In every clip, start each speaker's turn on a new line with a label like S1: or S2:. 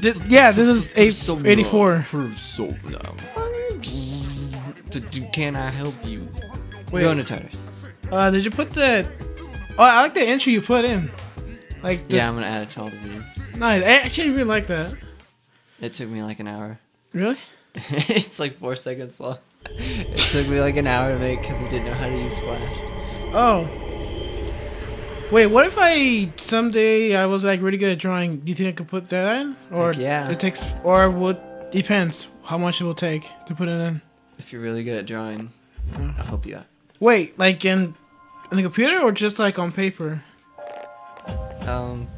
S1: Th- yeah, this is a
S2: Persona.
S1: 84.
S2: Persona. D- d- Can I help you?
S1: Wait.
S2: Go into titles.
S1: Uh, did you put the? Oh, I like the intro you put in. Like, the,
S2: Yeah, I'm gonna add it to all the videos.
S1: nice. I actually really like that.
S2: It took me like an hour.
S1: Really?
S2: it's like four seconds long. It took me like an hour to make because I didn't know how to use Flash.
S1: Oh. Wait, what if I someday I was like really good at drawing? Do you think I could put that in, or
S2: yeah.
S1: it takes, or what? Depends how much it will take to put it in.
S2: If you're really good at drawing,
S1: Mm.
S2: I'll help you out.
S1: Wait, like in in the computer or just like on paper?
S2: Um,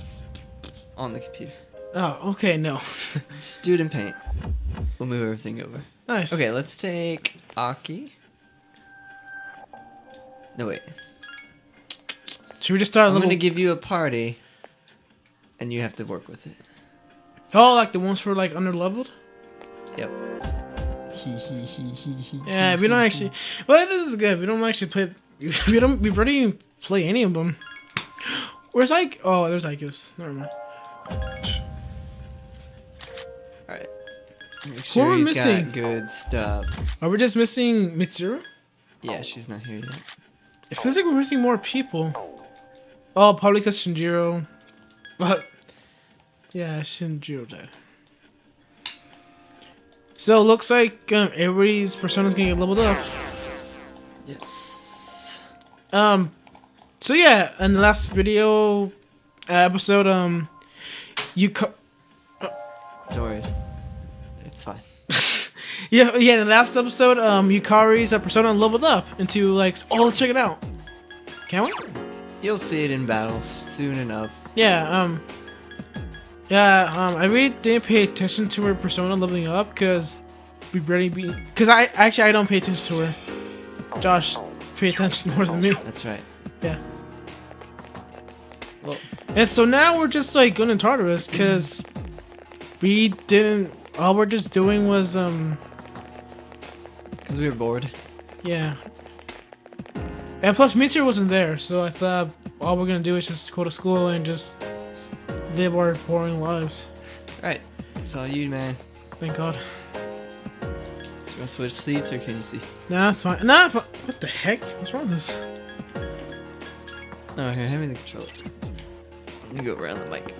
S2: on the computer.
S1: Oh, okay, no.
S2: Just do it in Paint. We'll move everything over.
S1: Nice.
S2: Okay, let's take Aki. No wait.
S1: Should we just start a
S2: I'm
S1: little?
S2: gonna give you a party, and you have to work with it.
S1: oh, like the ones for like under leveled?
S2: Yep.
S1: Yeah, we don't actually. Well, this is good. We don't actually play. We don't. We barely play any of them. Where's like? Oh, there's Aigis. Never mind.
S2: Make sure
S1: we're
S2: he's got good stuff.
S1: Are we just missing Mitsuru?
S2: Yeah, she's not here yet.
S1: It feels like we're missing more people. Oh, probably because Shinjiro. But yeah, Shinjiro died. So it looks like um, everybody's persona's gonna get leveled up.
S2: Yes.
S1: Um, so yeah, in the last video uh, episode, um, you co-
S2: worry. It's fine.
S1: yeah yeah in the last episode, um, Yukari's uh, persona leveled up into like oh let's check it out. Can we?
S2: You'll see it in battle soon enough.
S1: Yeah, um Yeah, um I really didn't pay attention to her persona leveling up because we barely be because I actually I don't pay attention to her. Josh pay attention more than me.
S2: That's right.
S1: Yeah.
S2: Well,
S1: And so now we're just like going to Tartarus because we didn't all we're just doing was um
S2: because we were bored.
S1: yeah. And plus Mitsuru wasn't there, so I thought all we're gonna do is just go to school and just live our boring lives.
S2: Alright. It's all you, man.
S1: Thank God.
S2: Do you want to switch seats or can you see?
S1: Nah, it's fine. Nah, it's fine. What the heck? What's wrong with this?
S2: No, here, hand me the controller. Let me go around the mic.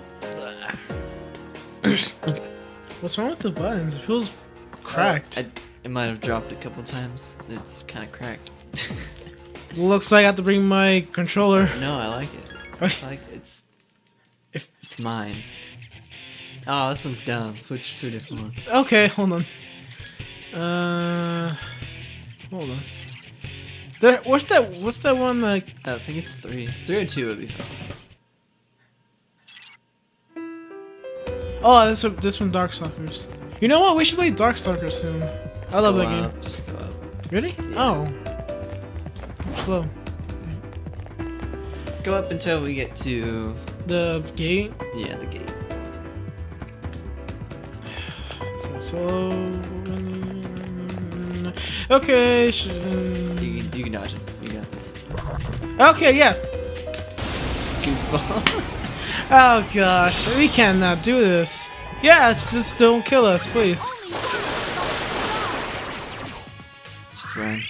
S1: What's wrong with the buttons? It feels cracked.
S2: I, it might have dropped a couple times. It's kind of cracked.
S1: Looks like I have to bring my controller.
S2: no, I like it. I like it's.
S1: If-
S2: it's mine. Oh, this one's dumb. Switch to a different one.
S1: Okay, hold on. Uh, hold on. There, what's that? What's that one like?
S2: I think it's three. Three or two would be fine.
S1: Oh, this one, this one, Darkstalkers. You know what? We should play Darkstalkers soon.
S2: Just
S1: I love that game.
S2: Just go up.
S1: Really? Oh, slow.
S2: Go up until we get to
S1: The gate.
S2: yeah the gate.
S1: So, so okay. sh-
S2: You can, you can dodge it. You got this.
S1: Okay, yeah.
S2: Goofball.
S1: Oh gosh, we cannot do this. Yeah, just don't kill us, please.
S2: just run.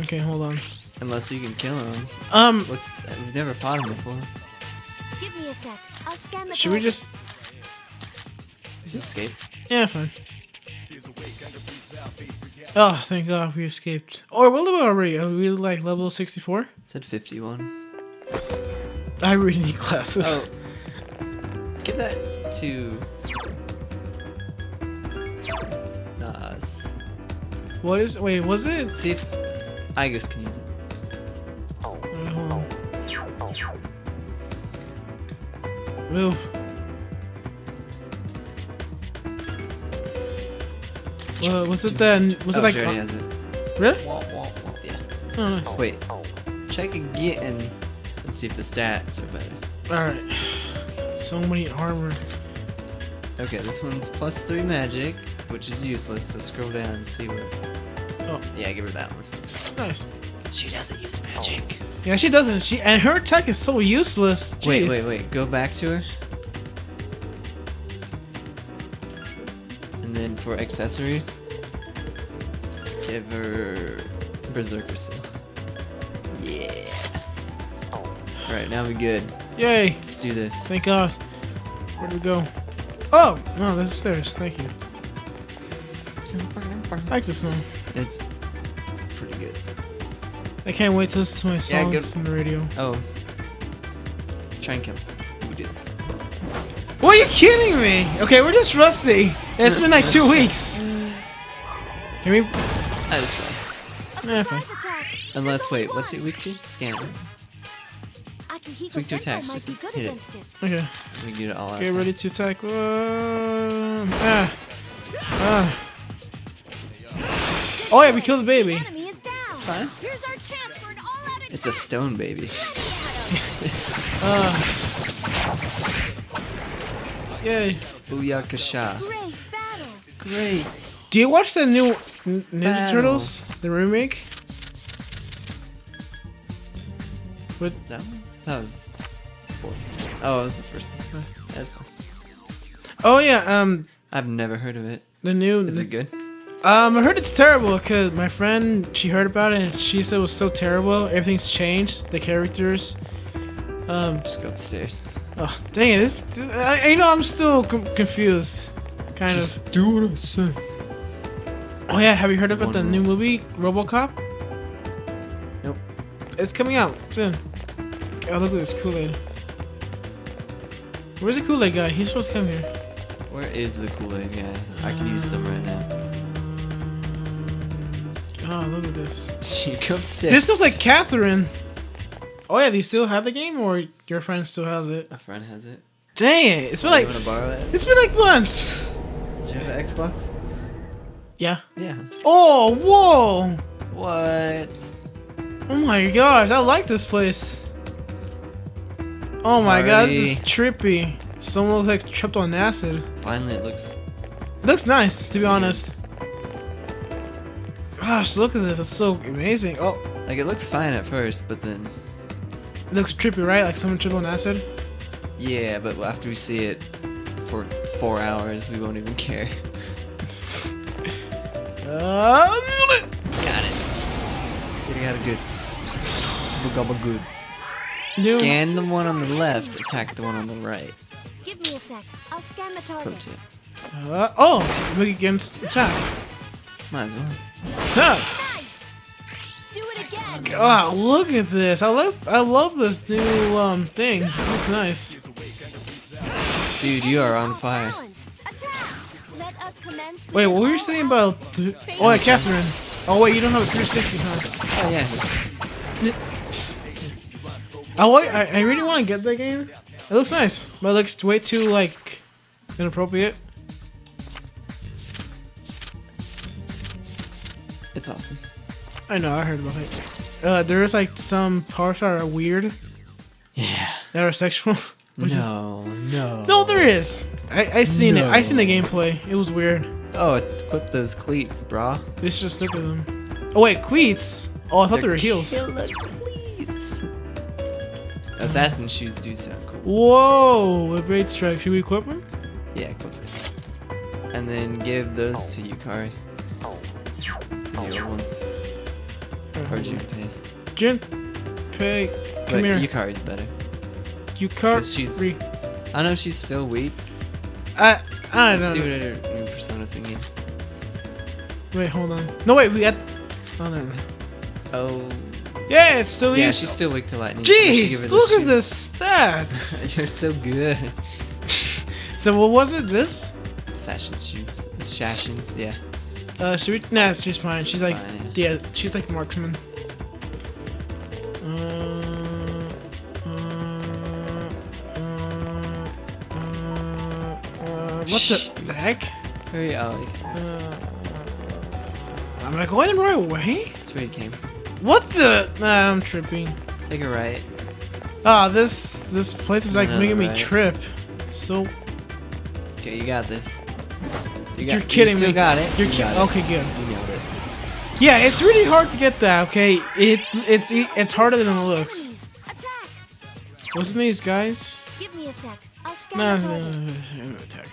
S1: Okay, hold on.
S2: Unless you can kill him.
S1: Um,
S2: What's we've never fought him before.
S3: Give me a sec. I'll scan the
S1: should we
S3: code.
S1: just?
S2: Just escape.
S1: Yeah, fine. Oh, thank God we escaped. Or what level are we? Are we like level sixty-four?
S2: said 51.
S1: I really need glasses.
S2: Oh. Give that to Nas.
S1: What is? Wait, was it?
S2: See if Aigis can use it.
S1: Wait, hold. Move. Uh, was it then? Was
S2: oh,
S1: it like?
S2: she has it.
S1: really?
S2: Yeah.
S1: Oh, nice.
S2: Wait. Check again and see if the stats are better.
S1: All right. So many armor.
S2: Okay, this one's plus three magic, which is useless. So scroll down and see what...
S1: Oh.
S2: Yeah, give her that one.
S1: Nice.
S2: She doesn't use magic.
S1: Yeah, she doesn't. She and her attack is so useless.
S2: Wait,
S1: Jeez.
S2: wait, wait. Go back to her. And then for accessories, give her Berserker Seal. Yeah. Alright, now we're good.
S1: Yay!
S2: Let's do this.
S1: Thank God. Where do we go? Oh, no, there's stairs. Thank you. I like this song.
S2: It's pretty good.
S1: I can't wait to listen to my
S2: Yeah,
S1: songs
S2: good.
S1: on the radio.
S2: Oh. Try and kill him. We do this.
S1: What are you kidding me? Okay, we're just rusty. It's been like two weeks. Can we?
S2: That is fine.
S3: A
S1: Yeah,
S3: surprise
S1: fine.
S2: Unless, wait, what's it
S3: one.
S2: weak to? Scan it.
S3: Akihiko
S2: weak to attacks, just hit it.
S1: Okay,
S2: We get it all out.
S1: get ready to attack. Uh, ah, ah. Oh yeah, we killed the
S3: The
S1: baby.
S3: enemy is down.
S2: It's fine.
S3: Here's our chance for an all-out attack.
S2: It's a stone baby.
S1: Yay!
S2: Booyakasha.
S3: Great battle.
S2: Great.
S1: Do you watch the new Ninja
S2: Battle.
S1: Turtles, the remake? With
S2: That one? That was the fourth. Oh, it was the first one. That's cool.
S1: oh yeah, um,
S2: I've never heard of it.
S1: the new.
S2: Is it good?
S1: Um, I heard it's terrible because my friend she heard about it and she said it was so terrible. Everything's changed. The characters. Um,
S2: Just go upstairs.
S1: oh dang it! This, I, you know, I'm still com- confused. Kind of.
S2: do what I say.
S1: Oh yeah, have you heard
S2: the
S1: about the new movie RoboCop?
S2: Nope.
S1: It's coming out soon. Oh look at this Kool Aid. Where's the Kool Aid guy? He's supposed to come here.
S2: Where is the Kool-Aid guy? I can use some right now.
S1: Oh look at this.
S2: She upstairs.
S1: This looks like Catherine. Oh yeah, do you still have the game or your friend still has it?
S2: My friend has it.
S1: Dang it! It's been oh,
S2: you
S1: like
S2: wanna borrow it?
S1: it's been like months.
S2: Do you have an Xbox?
S1: Yeah.
S2: Yeah.
S1: Oh whoa!
S2: What?
S1: Oh my gosh, I like this place. Oh my god, this is trippy. Someone looks like tripped on acid.
S2: Finally, it looks.
S1: It looks nice, to be honest. Gosh, look at this. It's so amazing. Oh,
S2: Like, it looks fine at first, but then.
S1: it looks trippy, right? Like someone tripped on acid.
S2: Yeah, but after we see it for four hours, we won't even care.
S1: Um,
S2: Got it. You got a good. Bugabba good.
S1: Dude,
S2: Scan the one on the left, attack the one on the right.
S3: Give me a sec. I'll scan the
S2: Pro
S3: target.
S2: tip.
S1: uh, oh, weak against attack.
S2: Might as well.
S1: Huh.
S3: Nice. Do it again.
S1: Wow, look at this. I love, I love this new um thing. Looks nice.
S2: Dude, you are on fire.
S3: Balance. Attack. Let us commence with
S1: Wait, what were you saying about? Oh, yeah, Catherine. Oh wait, you don't have a 360, huh?
S2: Oh, yeah.
S1: Oh wait, I, I really want to get that game. It looks nice, but it looks way too like inappropriate.
S2: It's awesome.
S1: I know, I heard about it. Uh, there is like some parts that are weird,
S2: Yeah.
S1: that are sexual. Which is
S2: no, no.
S1: no, there is. I I seen it. I seen the gameplay. It was weird.
S2: Oh, equip those cleats, brah.
S1: Let's just look at them. Oh wait, cleats. Oh, I thought they were heels.
S2: Killer cleats. Assassin shoes do sound cool.
S1: Whoa, a bait strike. Should we equip them?
S2: Yeah, equip them. And then give those to Yukari. The old ones. Or Junpei.
S1: Junpei,
S2: But
S1: come here.
S2: Yukari's better. 'Cause she's- I know she's still weak.
S1: I I don't
S2: Let's see what her new persona thing is.
S1: Wait, hold on. No, wait, we got. Oh, never mind.
S2: Oh.
S1: Yeah, it's still
S2: Yeah,
S1: used.
S2: she's still weak to lightning. We should give her
S1: Jeez, look at the stats.
S2: You're so good.
S1: so what was it? This?
S2: Assassin shoes. Assassins, yeah.
S1: Uh, should we? Nah, she's fine. She's like,
S2: fine,
S1: yeah, she's like marksman. Uh, uh, uh, what the, the heck?
S2: Hurry, oh, okay.
S1: Uh, am I going the right way?
S2: that's where he came from.
S1: What the? Nah, I'm tripping.
S2: Take a right.
S1: Ah, this this place is like
S2: No,
S1: making me trip. So
S2: Okay, you got this. You got,
S1: you're kidding
S2: you still
S1: me.
S2: got it.
S1: You're
S2: you
S1: ki-
S2: got it.
S1: okay, good.
S2: You nailed it.
S1: Yeah, it's really hard to get that. Okay, it's it's it's harder than it looks.
S3: Enemies, attack!
S1: What's these guys?
S3: Give me a sec. I'll scan
S1: No,
S3: the
S1: no,
S3: target.
S1: no, no, no, attack.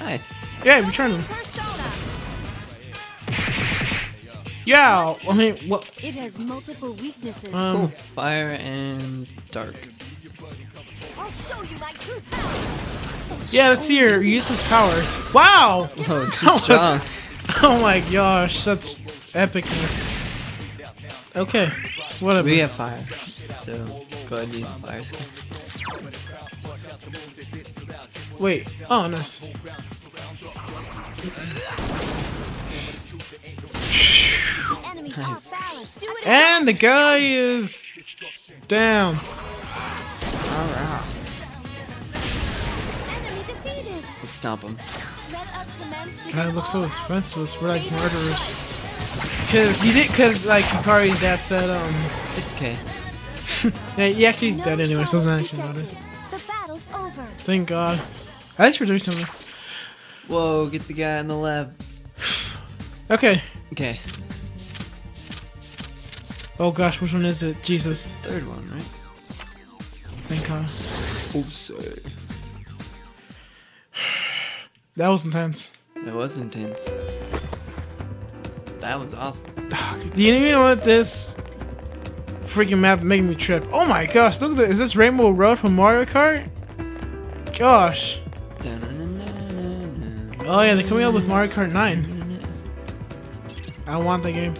S2: Nice.
S1: Yeah, we turned them.
S3: Persona.
S1: Yeah, I mean, what?
S3: It has multiple weaknesses.
S1: Um,
S2: Cool. Fire and dark.
S3: I'll show you my true power.
S1: yeah, let's see your useless power. Wow!
S2: Whoa,
S1: That
S2: she's
S1: was-
S2: strong.
S1: Oh my gosh, such epicness. Okay, whatever.
S2: We have fire. So go ahead and use the fire skill.
S1: Wait. Oh, nice.
S3: Enemy
S2: Nice.
S3: off balance. Do it
S1: And the guy is down.
S2: Alright. Let's stomp him.
S3: Let.
S1: God, it looks so expensive. We're like murderers. Cause he did, cause like Hikari's dad said, um,
S2: It's okay.
S1: yeah, he actually he's
S3: No
S1: dead anyway, so it doesn't
S3: shadows
S1: actually matter.
S3: The battle's over.
S1: Thank God. At least we're doing something.
S2: Whoa, get the guy in the left.
S1: Okay.
S2: Okay,
S1: Oh gosh, which one is it? Jesus.
S2: third one, right?
S1: Thank God.
S2: Oh, sorry.
S1: That was intense.
S2: That was intense. That was awesome.
S1: Do you even know what this freaking map made me trip? Oh my gosh, look at this. Is this Rainbow Road from Mario Kart? Gosh. Oh yeah, they're coming out with Mario Kart 9. I want that game.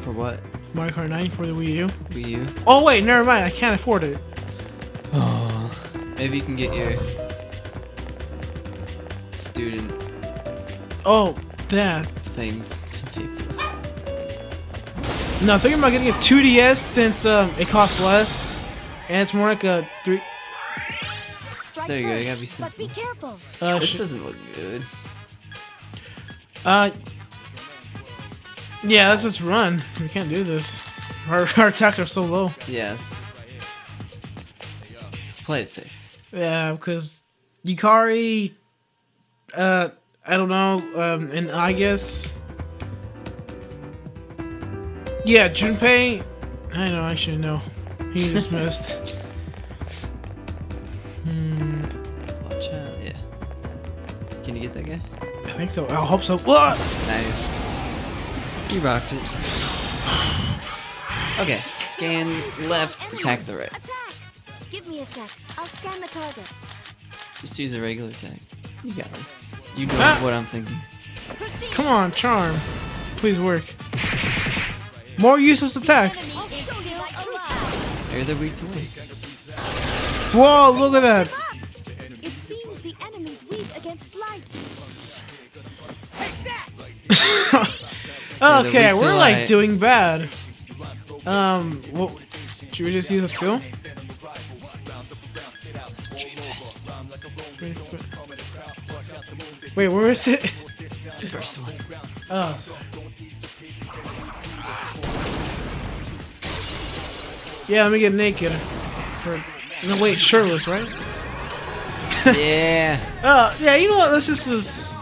S2: For what?
S1: Mario Kart 9 for the Wii U.
S2: Wii U?
S1: Oh wait, never mind. I can't afford it.
S2: Oh. Maybe you can get your student
S1: Oh, that.
S2: things to.
S1: No, I'm thinking about getting a 2DS since um, it costs less. And it's more like a 3...
S2: There you go, you
S3: first,
S2: gotta be
S3: But be
S2: sensible.
S3: careful.
S1: Uh,
S2: This doesn't look good.
S1: uh, yeah, let's just run. We can't do this. Our, our attacks are so low.
S2: Yeah, it's, let's play it safe.
S1: Yeah, because Yukari, uh, I don't know, um, and I guess, yeah, Junpei, I know, actually no, he just missed. Hmm,
S2: Watch out, yeah. Can you get that guy?
S1: I think so. I hope so. What?
S2: Nice. You rocked it. Okay, scan left, attack the right.
S3: Attack. Give me a sec. I'll scan the target.
S2: Just use a regular attack. You got this. You know
S1: Ah.
S2: what I'm thinking.
S3: Proceed.
S1: Come on, charm, please work. More useless attacks.
S3: Enemy is still alive.
S2: Maybe they're weak to wind.
S1: Whoa, look at that. Okay, we're like doing bad. Um, what? Should we just use a skill? Wait, where is it?
S2: It's the first one.
S1: Oh. Yeah, let me get naked. Or- no, wait, shirtless, right?
S2: yeah.
S1: Uh, yeah, you know what? Let's just, just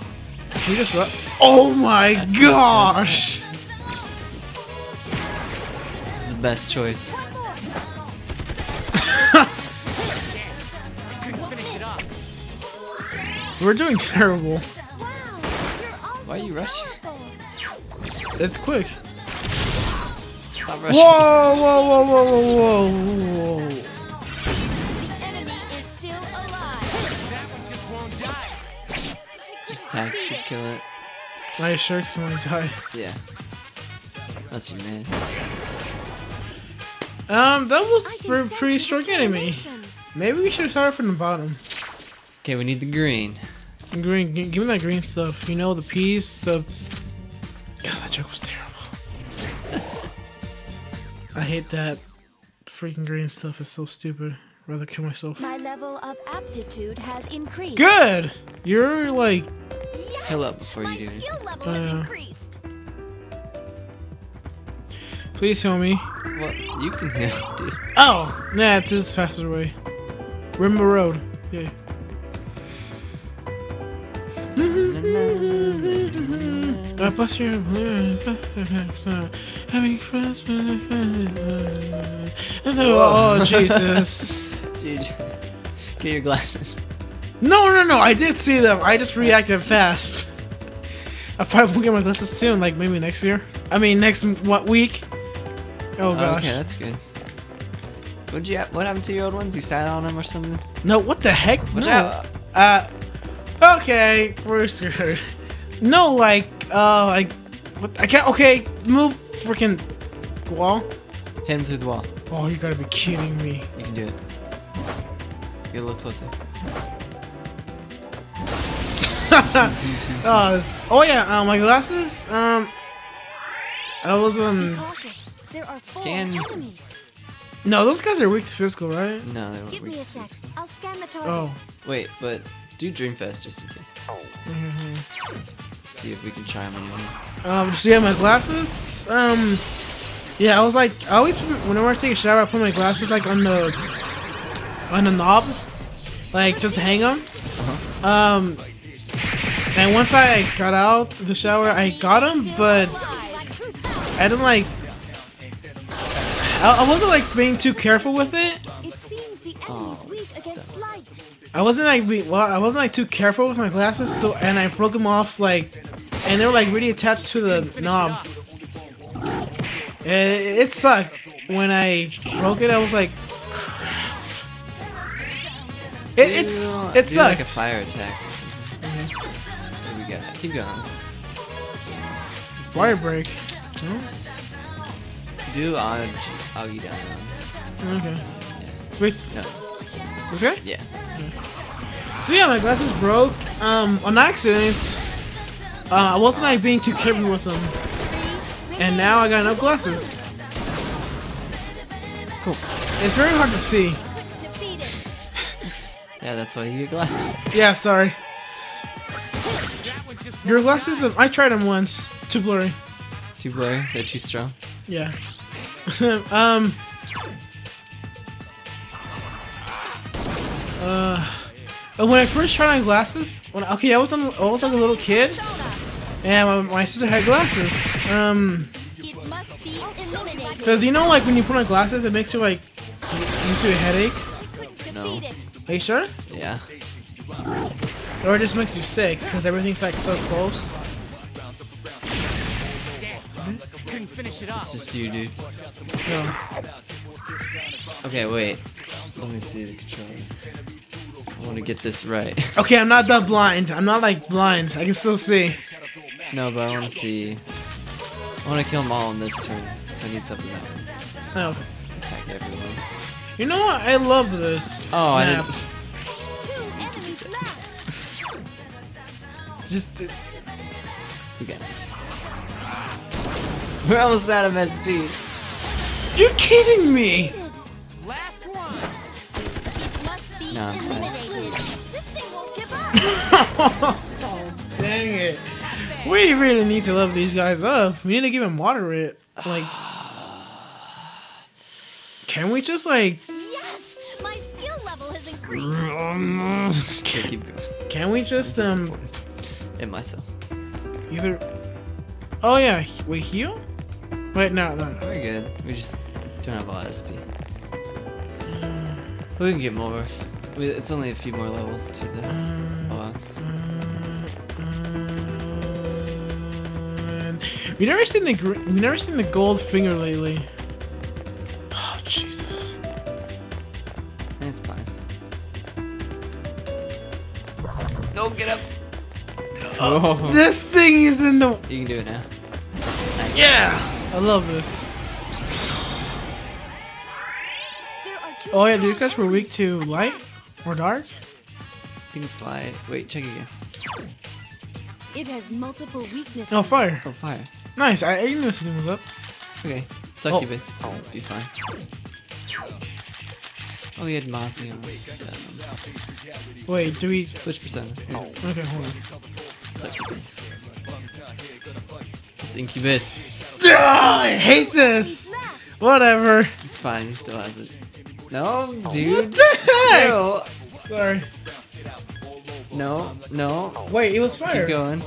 S1: can we just run? Oh my gosh!
S2: This is the best choice.
S1: We're doing terrible.
S3: Wow. You're also
S2: Why are you rushing?
S1: It's quick.
S2: Stop rushing.
S1: Whoa, whoa, whoa, whoa, whoa, whoa, whoa!
S3: The enemy is still alive.
S2: Just attack should kill it.
S1: Are you sure? Cause I'm gonna die.
S2: Yeah. That's your man.
S1: Um, that was
S3: I
S1: a pretty
S3: your
S1: strong enemy. Maybe we should have started from the bottom.
S2: Okay, we need the green.
S1: Green, give me that green stuff. You know, the peas, the. God, that joke was terrible. I hate that freaking green stuff. It's so stupid. rather kill myself.
S3: My level of aptitude has increased.
S1: Good. You're like.
S3: Yes!
S2: Heal up before you do it.
S3: skill level
S1: Uh,
S3: increased.
S1: Please heal me.
S2: Well, you can heal, dude.
S1: Oh, nah, it's this faster way. Rainbow Road. Yeah. Bust your Happy Christmas. Oh Jesus.
S2: Dude, get your glasses.
S1: No, no, no! I did see them. I just reacted fast. I probably won't get my glasses soon, like maybe next year. I mean, next what week? Oh gosh.
S2: Okay, that's good. What'd you? What happened to your old ones? You sat on them or something?
S1: No, what the heck?
S2: Watch
S1: no. Uh, okay, we're screwed. No, like, uh, like, what? I can't. Okay, move, freaking wall.
S2: Hit him through the wall.
S1: Oh, you gotta be kidding me.
S2: You can do it. Get a little closer.
S1: Oh, this, oh yeah. Um, my glasses. Um, I was
S3: Be
S1: um.
S3: cautious. There are four
S2: Scan-
S1: No, those guys are weak to physical, right?
S2: No, they were
S3: Give me
S2: weak.
S3: a sec.
S2: please.
S3: I'll scan the target.
S1: Oh.
S2: Wait, but do Dreamfest just in case.
S1: mhm.
S2: See if we can try them anyway.
S1: Um, so yeah, my glasses. Um, yeah, I was like, I always put, whenever I take a shower, I put my glasses like on the on the knob, like just to hang them. Uh -huh. Um, and once I got out the shower, I got them, but
S3: Show you my true power.
S1: I didn't like. I, I wasn't like being too careful with it.
S3: It seems the
S2: Oh,
S3: enemy's weak
S2: it's
S3: against light.
S1: I wasn't like be, well, I wasn't like too careful with my glasses, so and I broke them off like, and they were like really attached to the knob. It, it sucked when I broke it. I was like. It, it's it
S2: do like a fire attack Keep going.
S1: Fire break.
S2: Do Agi, Agi down.
S1: Okay. Wait,
S2: No.
S1: this guy?
S2: Yeah.
S1: So yeah, my glasses broke um on accident. Uh, I wasn't like being too careful with them, and now I got enough glasses. Cool. It's very hard to see.
S2: Yeah, that's why you get glasses.
S1: Yeah, sorry. Your glasses? I tried them once. Too blurry.
S2: Too blurry. They're too strong.
S1: Yeah. um. Uh. When I first tried on glasses, when okay, I was on, I was like a little kid, and my, my sister had glasses. Um,
S3: It must be eliminated.
S1: cause you know, like when you put on glasses, it makes you like used to a headache.
S2: No.
S1: Are you sure?
S2: Yeah.
S1: Or it just makes you sick because everything's like so close.
S2: It's just you, dude.
S1: No.
S2: Okay, wait. Let me see the controller. I want to get this right.
S1: Okay, I'm not that blind. I'm not like blind. I can still see.
S2: no, but I want to see. I want to kill them all in this turn. So I need something that will
S1: Oh.
S2: attack everyone.
S1: You know what? I love this.
S2: Oh, I
S1: map.
S2: didn't.
S1: Just uh,
S2: We got this. We're almost out of SP.
S1: you're kidding me.
S3: It must be
S2: No, I'm sorry.
S3: eliminated. This thing won't give up.
S1: oh, dang it. We really need to love these guys up. We need to give them moderate. Like, can we just like?
S3: Yes, my skill level has increased.
S2: Okay, keep going.
S1: Can we just um
S2: Disappointed in myself.
S1: either? Oh yeah. Wait, heal? Wait, no, no. no.
S2: We're good. We just don't have a lot of SP. Uh. We can get more. We, it's only a few more levels to the uh, boss.
S1: Uh, we never seen the gr- we never seen the gold finger lately. Oh Jesus!
S2: It's fine. No, get up. Oh.
S1: This thing is in the
S2: You can do it now.
S1: yeah. I love this.
S3: There are two
S1: Oh yeah, these
S3: strong
S1: guys were weak to light or dark.
S2: You can slide. Wait, check again.
S3: It has multiple weaknesses.
S1: Oh fire!
S2: Oh, fire.
S1: Nice. I, I didn't know something was up.
S2: Okay. Succubus. Oh, Be fine. Oh, he had Mozzie on. Um,
S1: Wait, do we?
S2: switch persona. Here.
S1: Okay, hold on.
S2: It's Incubus.
S1: Ah, I hate this. Whatever.
S2: It's fine. He still has it. No, dude.
S1: the heck?
S2: Still.
S1: Sorry.
S2: No, no.
S1: Wait, it was fire.
S2: Keep going.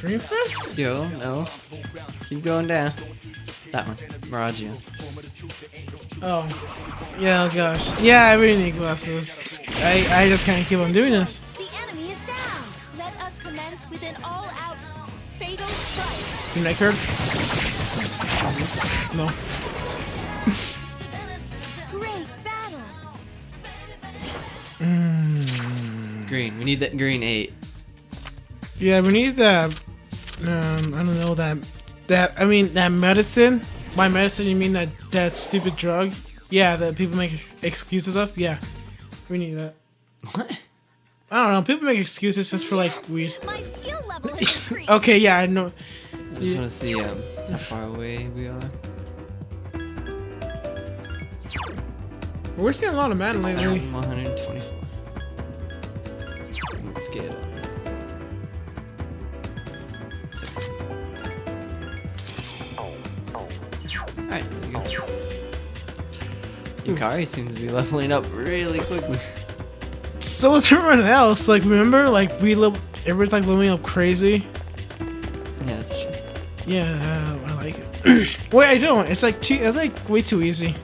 S1: Green Fist?
S2: Yo, no. Keep going down. That one. Maragion.
S1: Oh. Yeah, oh gosh. Yeah, I really need glasses. I, I just can't keep on doing this. Your neck hurts? No.
S3: Great battle.
S2: Green. We need that green 8.
S1: Yeah, we need that. Um, I don't know that. That I mean that medicine. By medicine, you mean that that stupid drug? Yeah, that people make excuses of. Yeah, we need that.
S2: What?
S1: I don't know. People make excuses just for like weed.
S3: My skill level has increased.
S1: Okay, yeah, I know.
S2: I just want to see um, how far away we are.
S1: We're seeing a lot of Madden lately.
S2: 6,124. Let's get on. Six. Alright, there we go. Yukari seems to be leveling up really quickly.
S1: So is everyone else. Like, remember, like we live. Everyone's like living up crazy.
S2: Yeah, that's true.
S1: Yeah, uh, I like it. Wait, I don't. It's like too. It's like way too easy.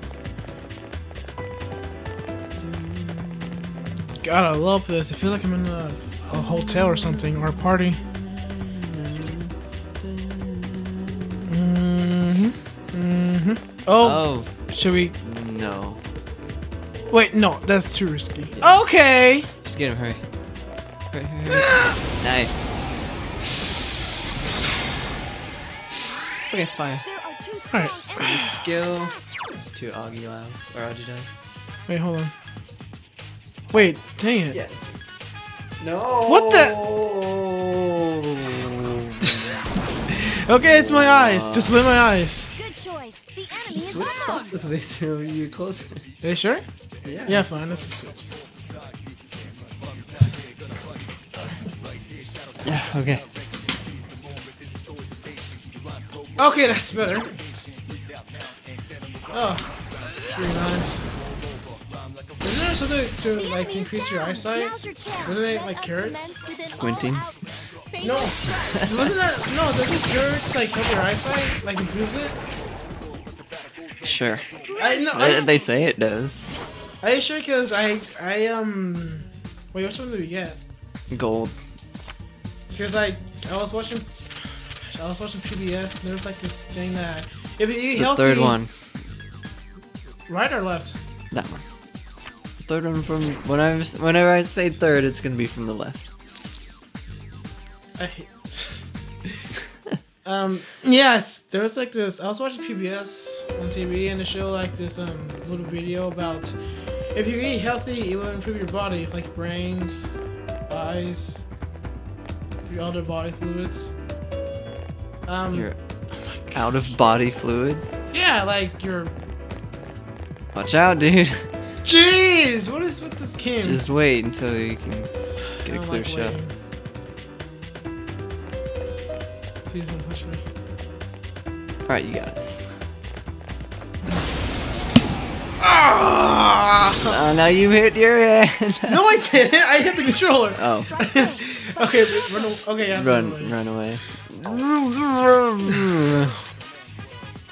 S1: God, I love this. It feels like I'm in a, a hotel or something or a party. hmm hmm Oh,
S2: Oh,
S1: should we?
S2: No.
S1: Wait, no, that's too risky. Okay.
S2: Just get him, hurry. Hurry, hurry, hurry. nice. Okay, fire.
S3: There are two strong
S1: Alright.
S2: So this skill is two Agilaos, or Agidyne.
S1: Wait, hold on. Wait, dang it.
S2: Yeah, it's... No!
S1: What the- Okay, it's my eyes. Just lit my eyes.
S3: Good choice. The enemy is
S2: Switch spots with me so you're closer.
S1: Are you sure?
S2: Yeah.
S1: Yeah, fine. Let's switch.
S2: Yeah, okay.
S1: Okay, that's better. Oh, it's pretty nice. Isn't there something to like to increase your eyesight?
S3: Now's your.
S1: Wasn't it like carrots?
S3: commence with an
S2: Squinting?
S1: No,
S3: strike.
S1: wasn't that no? Doesn't carrots like help your eyesight? Like improves it?
S2: Sure.
S1: I know. I,
S2: they say it does.
S1: Are you sure? Cause I I um. Wait, which one did we get?
S2: Gold.
S1: Cause I I was watching. Gosh, I was watching PBS. And there was like this thing that if you eat
S2: the
S1: healthy,
S2: third one.
S1: right or left?
S2: That one. Third one from whenever whenever I say third, it's gonna be from the left.
S1: I hate this. um, yes, there was like this. I was watching PBS on TV, and they show like this um little video about if you eat healthy, it will improve your body, like brains, eyes, your other body fluids. Um,
S2: You're
S1: oh
S2: out of body fluids.
S1: yeah, like your.
S2: Watch out, dude.
S1: Jeez, what is with this Kim?
S2: Just wait until you can get a clear
S1: like
S2: shot.
S1: waiting. Please don't push me.
S2: Alright, you got this. Oh, now you hit your head.
S1: No, I didn't. I hit the controller.
S2: Oh,
S1: okay, run. a- Okay, yeah.
S2: run, run away.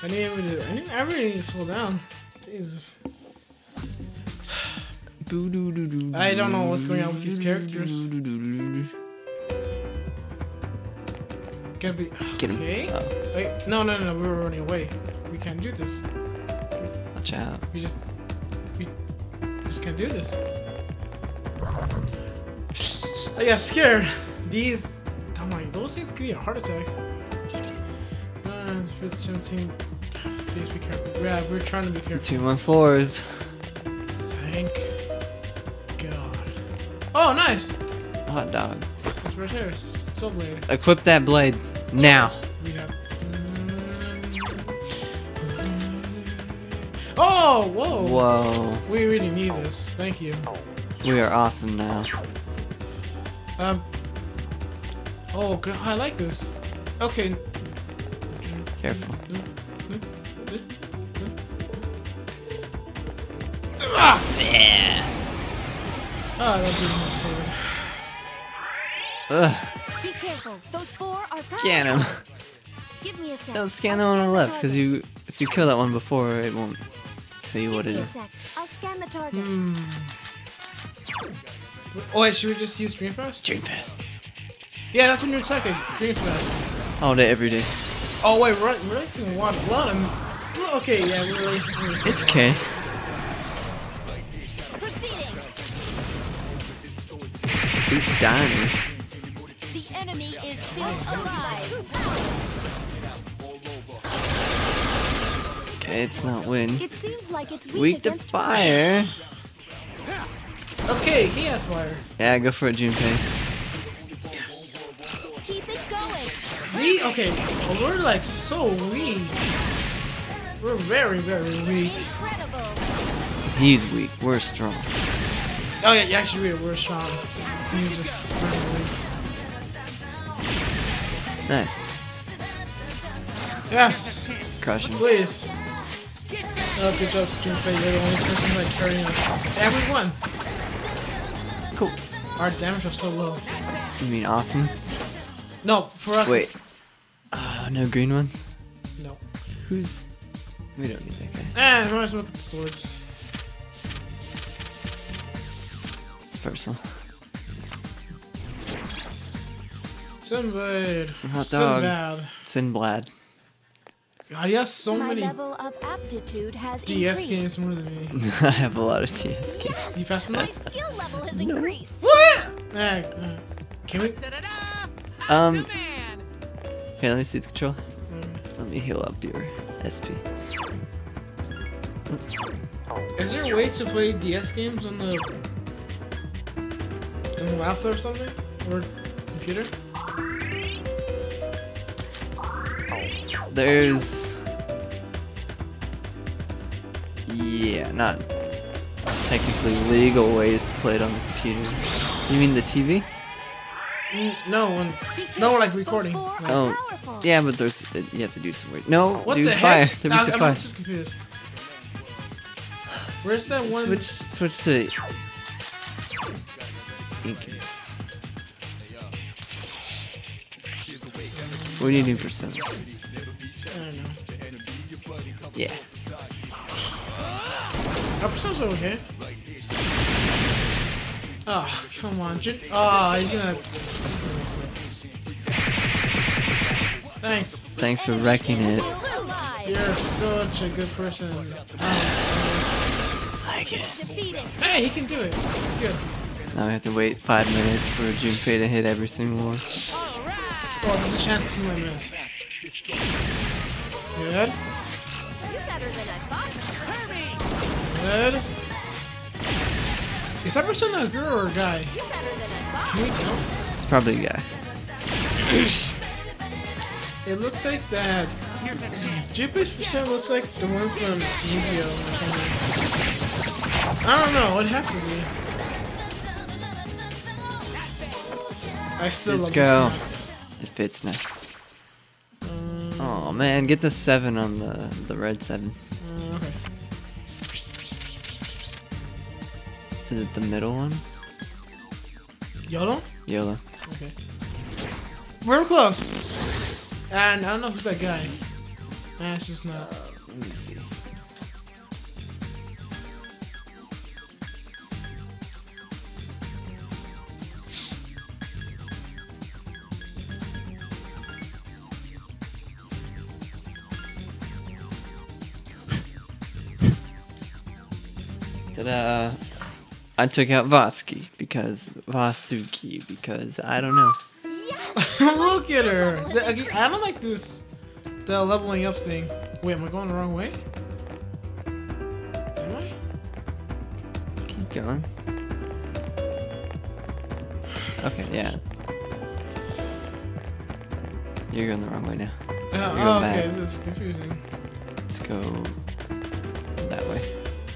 S1: I need to. I, need, I really need to slow down. Jesus. I don't know what's going on with these characters. Gotta be. Okay.
S2: Oh,
S1: Wait. No, no, no, no. we are running away. We can't do this.
S2: watch out.
S1: We just. Just can't do this. I got scared. These. Oh like, Those things give me a heart attack. Uh, it's 17. Please be careful. Yeah, we're trying to be careful.
S2: Two one fours.
S1: Thank God. Oh, nice.
S2: Hot dog.
S1: It's right there. Soul blade.
S2: Equip that blade now.
S1: We have. Oh, whoa.
S2: Whoa,
S1: We really need this. Thank you.
S2: we are awesome now.
S1: Um. Oh, God, I like this. Okay.
S2: Careful.
S1: Ah! Yeah. Ah, that didn't have sword.
S2: Ugh.
S3: Be careful. Those four are powerful.
S2: Scan him.
S3: Give me a sec.
S2: No, scan the one on the left, because you, if you kill that one before, it won't tell you
S3: Give
S2: what it
S3: me a
S2: is.
S3: sec. I'll scan the target.
S1: Hmm. Oh wait, should we just use Dreamfast?
S2: Dreamfest.
S1: Yeah, that's when you attack it. Dreamfast.
S2: All day, every day.
S1: Oh wait, we're, we're releasing one. A lot of. well, Okay, yeah, we're releasing.
S2: It's okay.
S3: Proceeding.
S2: It's dying.
S3: The enemy is still alive.
S2: It's not win.
S3: It seems like it's weak,
S2: Weak to fire.
S1: Okay, he has fire.
S2: Yeah, go for it, Junpei.
S3: Keep it going.
S1: We okay. well, we're like so weak. We're very very weak.
S2: He's weak. We're strong.
S1: Oh yeah, yeah, actually we're, we're strong. He's just very weak.
S2: Nice.
S1: Yes,
S2: Crush him.
S1: please. Oh, good job, Junpei. You're the only person like carrying us. And we won.
S2: Cool.
S1: Our damage was so low.
S2: You mean awesome?
S1: No, for us.
S2: Wait. Uh, no green ones?
S1: No.
S2: Who's... We don't need that guy.
S1: Eh, well look at the swords.
S2: It's the first one.
S1: Sinbad.
S2: Hot dog.
S1: Sinbad.
S2: Sinblad.
S1: God, he has so
S3: My
S1: many
S3: level of aptitude has
S1: DS
S3: increased.
S1: games more than me.
S2: I have a lot of DS games.
S1: Is he fast
S3: My
S1: enough?
S3: skill level has
S2: No.
S3: increased.
S1: What? Uh, can we?
S2: Um... Okay, let me see the control.
S1: Mm.
S2: Let me heal up your SP.
S1: Is there a way to play DS games on the on the laptop or something or computer?
S2: There's... Yeah, not technically legal ways to play it on the computer. You mean the TV?
S1: Mm, No, when
S3: Be
S1: No,
S3: careful.
S1: like recording. Like-
S2: Oh,
S3: powerful.
S2: Yeah, but there's uh, you have to do some weird. No,
S1: what
S2: dude,
S1: the
S2: fire.
S1: heck?
S2: They're
S1: I,
S2: weak to
S1: I'm
S2: fire.
S1: just confused. Where's that one?
S2: Switch, switch to Incubus. What do you need for seven?
S1: I don't know.
S2: Yeah.
S1: Our person's okay. Oh, come on. Jin- oh, ah, he's gonna. He's gonna. Thanks.
S2: Thanks for wrecking it.
S1: You're such a good person. Oh,
S2: I guess.
S1: Hey, he can do it. Good.
S2: Now we have to wait five minutes for Junpei to hit every single one.
S1: Well, there's a chance he might miss. Good. Good. Is that person a girl or a guy?
S3: You're better than I thought.
S1: Can we tell?
S2: It's probably a guy.
S1: It looks like that. Jupiter's percent looks like the one from Yu-Gi-Oh or something. I don't know. It has to be. I still
S2: Let's
S1: love
S2: go. It fits now.
S1: Um,
S2: Oh man, get the seven on the the red seven.
S1: Uh, okay.
S2: Is it the middle one?
S1: YOLO?
S2: Yellow.
S1: Okay. We're close. And I don't know who's that guy. Nah, it's just not.
S2: Let me see. Ta-da! I took out Vosky because Vasuki because I don't know.
S3: Yes.
S1: Look at her. The- okay, I don't like this. The leveling up thing. Wait, am I going the wrong way? Am I?
S2: Keep going. Okay, yeah. You're going the wrong way now.
S1: Uh,
S2: You're
S1: oh,
S2: back.
S1: okay, this is confusing.
S2: Let's go that way.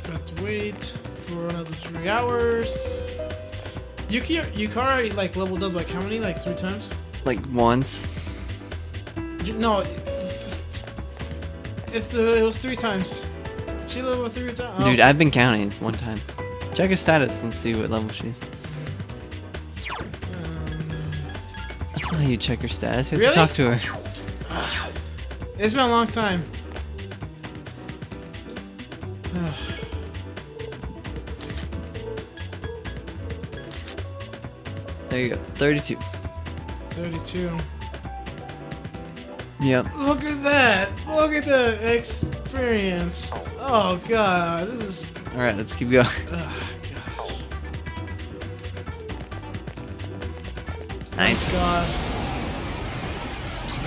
S1: Have to wait for another three hours. Yuki, Yukara like leveled up like how many? Like three times?
S2: Like once.
S1: You- No, it's it's the it was three times. She leveled three times. Oh,
S2: Dude, I've been counting. It's one time. Check her status and see what level she's.
S1: um,
S2: That's That's not how you check her status. You have
S1: Really?
S2: to talk to her.
S1: It's been a long time.
S2: There you go. 32.
S1: 32.
S2: Yep.
S1: Look at that! Look at the experience. Oh god, this is.
S2: Alright, let's keep going.
S1: Oh gosh.
S2: Nice.
S1: Oh, god.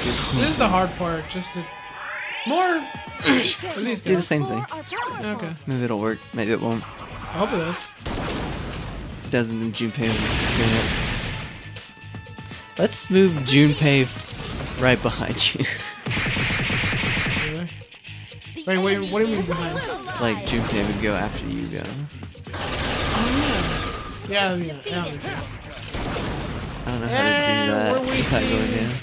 S2: Good
S1: This is the hard part. Just the more.
S3: Let's
S2: do the same thing.
S1: Okay.
S2: Maybe it'll work. Maybe it won't.
S1: I hope it does.
S2: If it doesn't, then Junpei will just it. Let's move Junpei right behind you.
S1: Really? Wait, what do you- do mean behind?
S2: like Junpei would go after you go.
S1: Oh yeah. Yeah, yeah, yeah.
S2: I don't know how
S1: And
S2: to do that. without going down.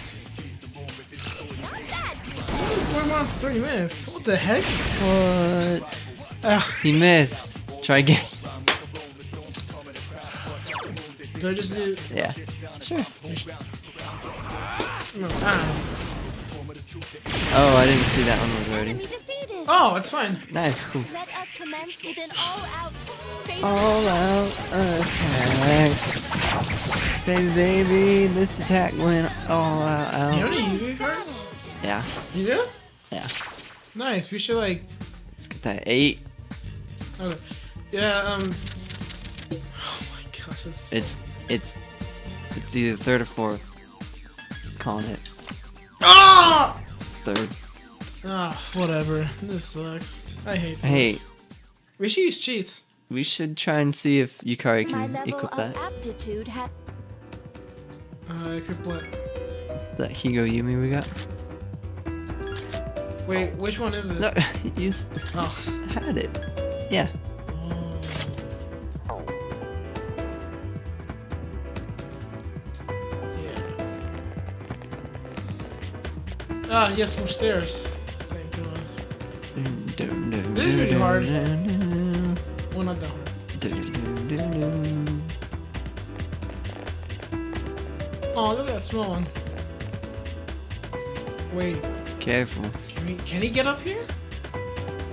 S1: We're more 30 minutes. What the heck?
S2: What?
S1: Ugh,
S2: He missed. Try again.
S1: Do I just do?
S2: Yeah. Sure.
S1: No, ah.
S2: Oh, I didn't see that one was
S3: Enemy
S2: already.
S1: Oh, it's fine.
S2: Nice. Cool.
S3: Let us commence with an all-out fatal
S2: All out attack. Baby, baby, this attack went all out.
S1: Do you have any Yu-Gi cards?
S2: Yeah.
S1: You do?
S2: Yeah.
S1: Nice. We should like.
S2: Let's get that eight.
S1: Okay. Yeah. Um. Oh my gosh, it's. So...
S2: It's it's it's either third or fourth. Calling it.
S1: Ah!
S2: It's third.
S1: Ah, whatever. This sucks. I hate this.
S2: Hey.
S1: We should use cheats.
S2: We should try and see if Yukari
S3: My
S2: can
S3: level
S2: equip
S3: of
S2: that.
S3: aptitude had
S1: Uh, I could what?
S2: That Higo Yumi we got.
S1: Wait, which one is it?
S2: No, you s-
S1: Oh.
S2: had it. Yeah.
S1: Ah, yes, more stairs. Thank God. This is pretty hard. Well, not that hard. Oh, look at that small one. Wait,
S2: Careful.
S1: can we? Can he get up here?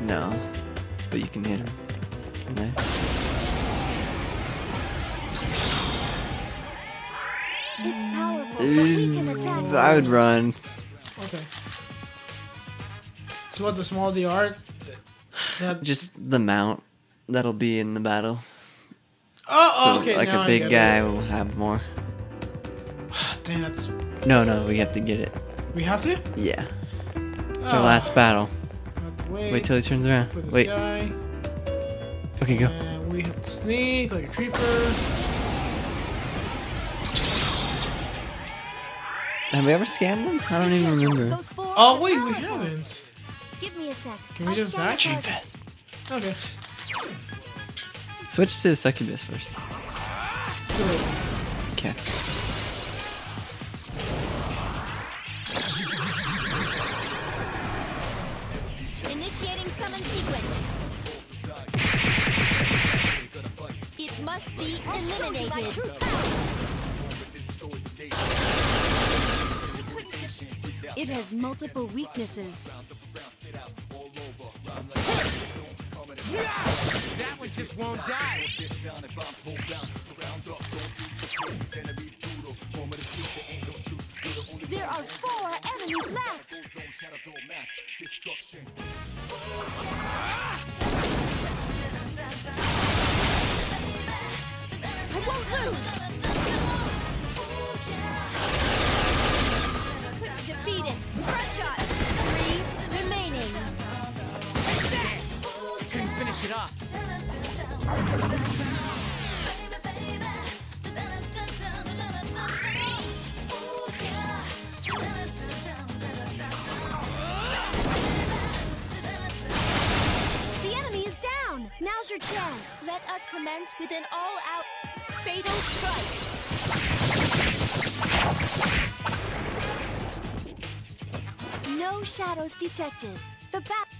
S2: No. But you can hit him. From there.
S3: it's powerful, but we can attack
S2: Ooh, I would run.
S1: Okay. So what? The smaller the art, that
S2: Just the mount that'll be in the battle.
S1: Oh, oh
S2: So
S1: oh, okay.
S2: like
S1: now
S2: a
S1: I
S2: big guy
S1: It.
S2: will have more.
S1: Dang, that's.
S2: No, no, we have to get it.
S1: We have to.
S2: Yeah. It's our
S1: Oh,
S2: last battle.
S1: we have to wait.
S2: Wait till he turns around.
S1: this
S2: Wait.
S1: guy.
S2: Okay, go.
S1: And we have to sneak like a creeper.
S2: Have we ever scanned them? I don't even remember.
S3: Those four
S1: Oh
S3: are
S1: wait, we haven't.
S3: Give me a sec.
S1: Can we
S3: I'll
S1: just
S3: scan the
S1: action.
S2: Fest.
S1: Okay.
S2: Switch to the succubus first. Okay.
S3: Initiating summon sequence. It must be eliminated. It has multiple weaknesses.
S4: That one just won't die.
S3: There are four enemies left. I won't lose. Defeat it. Front shot. Commence with an all-out fatal strike. No shadows detected. The bat.